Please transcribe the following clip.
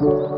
Música